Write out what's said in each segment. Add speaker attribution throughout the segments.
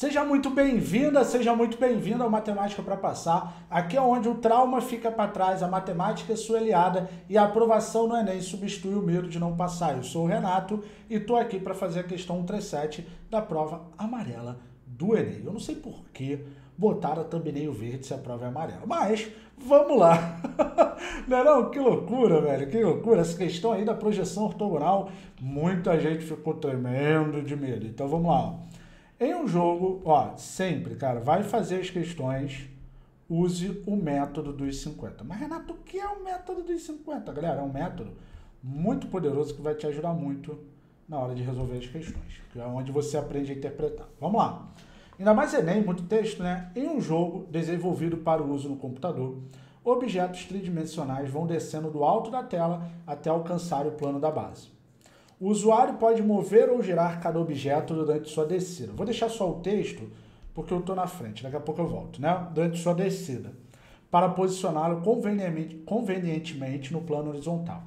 Speaker 1: Seja muito bem-vinda, seja muito bem-vindo ao Matemática para Passar. Aqui é onde o trauma fica para trás, a matemática é sua aliada e a aprovação no Enem substitui o medo de não passar. Eu sou o Renato e estou aqui para fazer a questão 137 da prova amarela do Enem. Eu não sei por que botaram a thumbnail verde se a prova é amarela, mas vamos lá. não é não? Que loucura, velho, que loucura. Essa questão aí da projeção ortogonal, muita gente ficou tremendo de medo. Então vamos lá. Em um jogo, ó, sempre, cara, vai fazer as questões, use o método dos 50. Mas, Renato, o que é o método dos 50? Galera, é um método muito poderoso que vai te ajudar muito na hora de resolver as questões, que é onde você aprende a interpretar. Vamos lá. Ainda mais Enem, muito texto, né? Em um jogo desenvolvido para o uso no computador, objetos tridimensionais vão descendo do alto da tela até alcançar o plano da base. O usuário pode mover ou girar cada objeto durante sua descida. Vou deixar só o texto, porque eu estou na frente, daqui a pouco eu volto, né? Durante sua descida, para posicioná-lo convenientemente, no plano horizontal.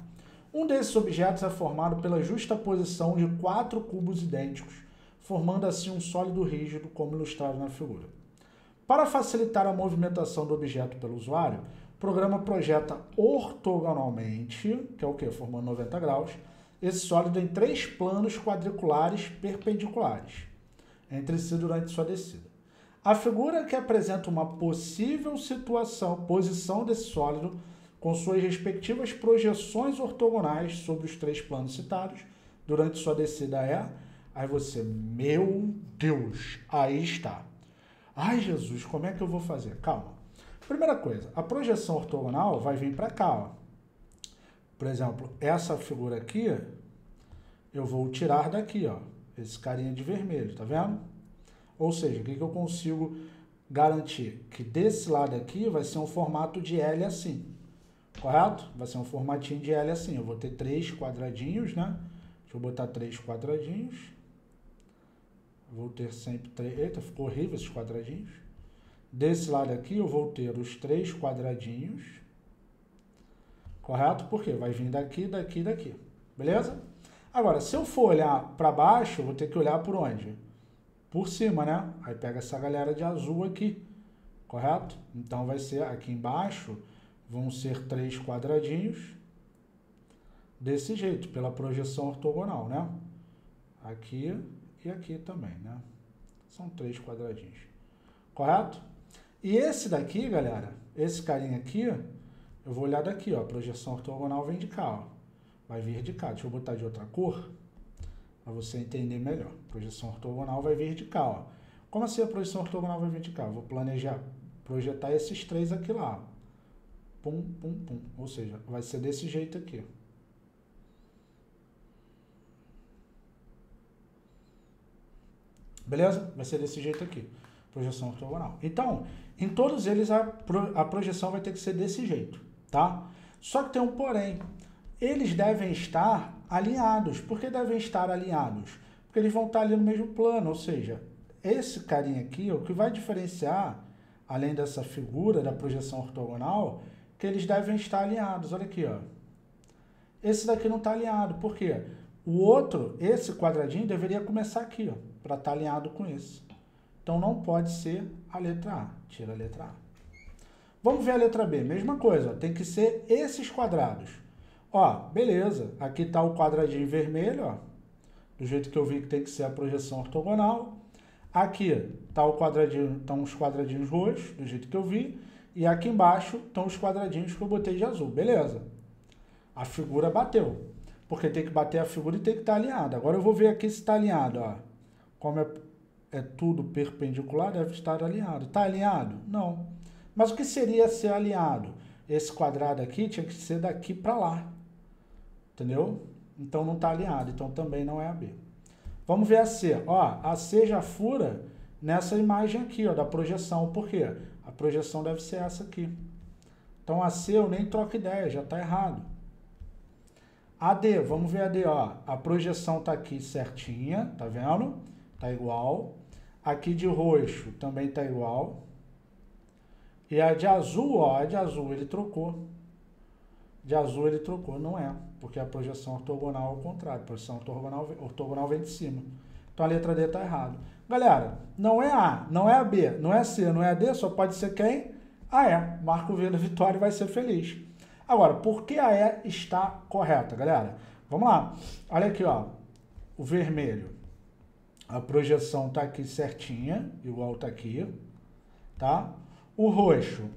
Speaker 1: Um desses objetos é formado pela justa posição de quatro cubos idênticos, formando assim um sólido rígido, como ilustrado na figura. Para facilitar a movimentação do objeto pelo usuário, o programa projeta ortogonalmente, que é o que? Formando 90 graus, esse sólido em três planos quadriculares perpendiculares entre si durante sua descida. A figura que apresenta uma possível situação, posição desse sólido com suas respectivas projeções ortogonais sobre os três planos citados durante sua descida é. Aí você, meu Deus, aí está. Ai, Jesus, como é que eu vou fazer? Calma. Primeira coisa, a projeção ortogonal vai vir para cá, ó. Por exemplo, essa figura aqui, eu vou tirar daqui, ó, esse carinha de vermelho, tá vendo? Ou seja, o que, que eu consigo garantir? Que desse lado aqui vai ser um formato de L assim, correto? Vai ser um formatinho de L assim. Eu vou ter três quadradinhos, né? Deixa eu botar três quadradinhos. Vou ter sempre três... Eita, ficou horrível esses quadradinhos. Desse lado aqui eu vou ter os três quadradinhos Correto? Porque vai vir daqui, daqui, daqui. Beleza? Agora, se eu for olhar para baixo, vou ter que olhar por onde? Por cima, né? Aí pega essa galera de azul aqui. Correto? Então vai ser aqui embaixo, vão ser três quadradinhos. Desse jeito, pela projeção ortogonal, né? Aqui e aqui também, né? São três quadradinhos. Correto? E esse daqui, galera, esse carinha aqui, eu vou olhar daqui, ó, projeção ortogonal vem de cá, ó. Vai vir de cá. Deixa eu botar de outra cor, para você entender melhor. Projeção ortogonal vai vir de cá, ó. Como assim a projeção ortogonal vai vir de cá? Eu vou planejar, projetar esses três aqui lá. Pum, pum, pum. Ou seja, vai ser desse jeito aqui. Beleza? Vai ser desse jeito aqui. Projeção ortogonal. Então, em todos eles a, pro, a projeção vai ter que ser desse jeito tá? Só que tem um porém. Eles devem estar alinhados. Por que devem estar alinhados? Porque eles vão estar ali no mesmo plano, ou seja, esse carinha aqui, o que vai diferenciar, além dessa figura da projeção ortogonal, que eles devem estar alinhados. Olha aqui, ó. Esse daqui não está alinhado. Por quê? O outro, esse quadradinho, deveria começar aqui, ó, para estar tá alinhado com esse. Então não pode ser a letra A. Tira a letra A. Vamos ver a letra B, mesma coisa, tem que ser esses quadrados. Ó, beleza, aqui está o quadradinho vermelho, ó, do jeito que eu vi que tem que ser a projeção ortogonal. Aqui está o quadradinho, estão os quadradinhos roxos, do jeito que eu vi, e aqui embaixo estão os quadradinhos que eu botei de azul, beleza. A figura bateu, porque tem que bater a figura e tem que estar tá alinhada. Agora eu vou ver aqui se está alinhado, ó. Como é, é tudo perpendicular, deve estar alinhado. Está alinhado? Não. Mas o que seria ser alinhado? Esse quadrado aqui tinha que ser daqui para lá. Entendeu? Então não está alinhado, então também não é a B. Vamos ver a C. Ó, a C já fura nessa imagem aqui, ó, da projeção. Por quê? A projeção deve ser essa aqui. Então a C eu nem troco ideia, já está errado. A D, vamos ver a D, ó. A projeção está aqui certinha, tá vendo? Tá igual. Aqui de roxo também tá igual. E a de azul, ó, a de azul ele trocou. De azul ele trocou, não é, porque a projeção ortogonal é o contrário, a projeção ortogonal, ortogonal vem de cima. Então a letra D está errado. Galera, não é A, não é a B, não é C, não é a D, só pode ser quem? A E. Marca o V da vitória e vai ser feliz. Agora, por que a E está correta, galera? Vamos lá. Olha aqui, ó. O vermelho. A projeção está aqui certinha, igual está aqui, tá? O roxo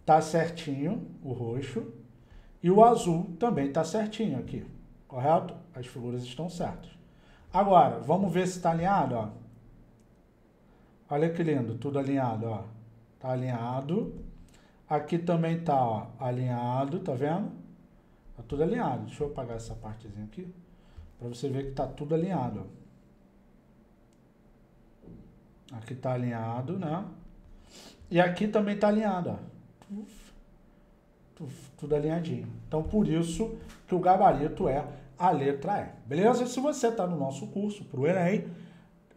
Speaker 1: está certinho, o roxo. E o azul também está certinho aqui, correto? As figuras estão certas. Agora, vamos ver se está alinhado, ó. Olha que lindo, tudo alinhado, ó. Tá alinhado. Aqui também tá, ó, alinhado, tá vendo? Tá tudo alinhado. Deixa eu apagar essa partezinha aqui, para você ver que tá tudo alinhado, ó. Aqui tá alinhado, né? E aqui também tá alinhado, ó. Tudo alinhadinho. Então, por isso que o gabarito é a letra E. Beleza? Se você está no nosso curso para o Enem,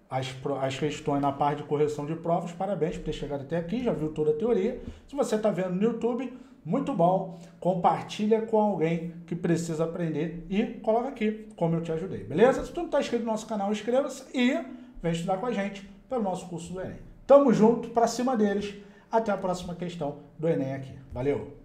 Speaker 1: as, as questões na parte de correção de provas, parabéns por ter chegado até aqui, já viu toda a teoria. Se você está vendo no YouTube, muito bom. Compartilha com alguém que precisa aprender e coloca aqui como eu te ajudei, beleza? Se tu não está inscrito no nosso canal, inscreva-se e vem estudar com a gente pelo nosso curso do Enem. Tamo junto, para cima deles. Até a próxima questão do Enem aqui. Valeu!